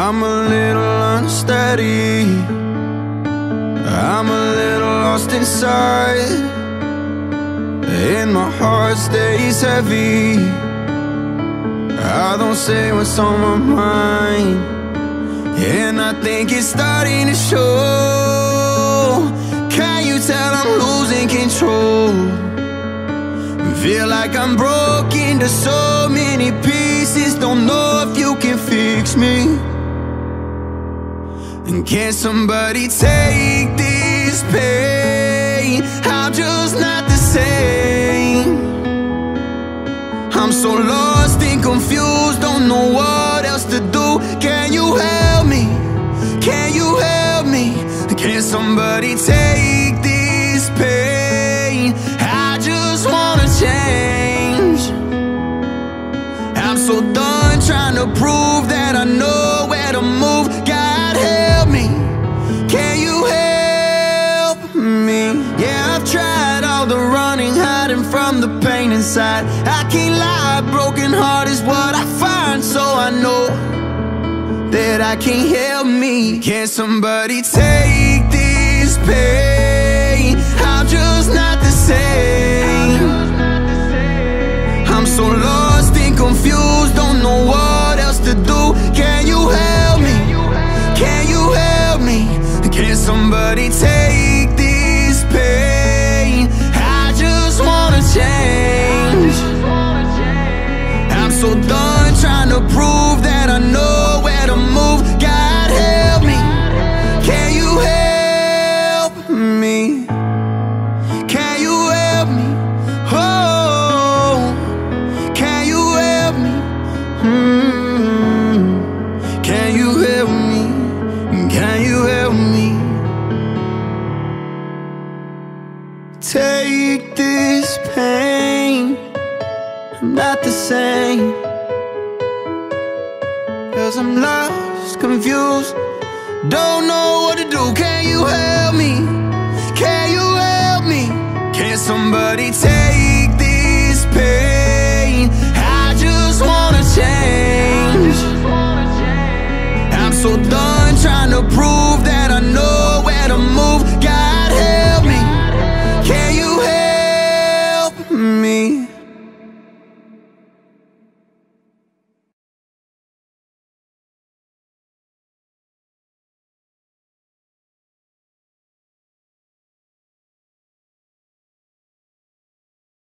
I'm a little unsteady. I'm a little lost inside. And my heart stays heavy. I don't say what's on my mind. And I think it's starting to show. Can you tell I'm losing control? Feel like I'm broken to so many pieces. Don't know if you can And can somebody take this pain? I'm just not the same. I'm so lost and confused, don't know what else to do. Can you help me? Can you help me? Can somebody take this pain? I just wanna change. I'm so done trying to prove pain inside. I can't lie, broken heart is what I find, so I know that I can't help me. Can somebody take this pain? I'm just not the same. I'm so lost and confused, don't know what else to do. Can you help me? Can you help me? Can somebody take so done trying to prove that I know where to move. God help me. Can you help me? Can you help me? Oh, can you help me? Hmm. Can you help me? Can you help me? Take this pain. I'm not the same. Cause I'm lost, confused. Don't know what to do. Can you help me? Can you help me? Can somebody take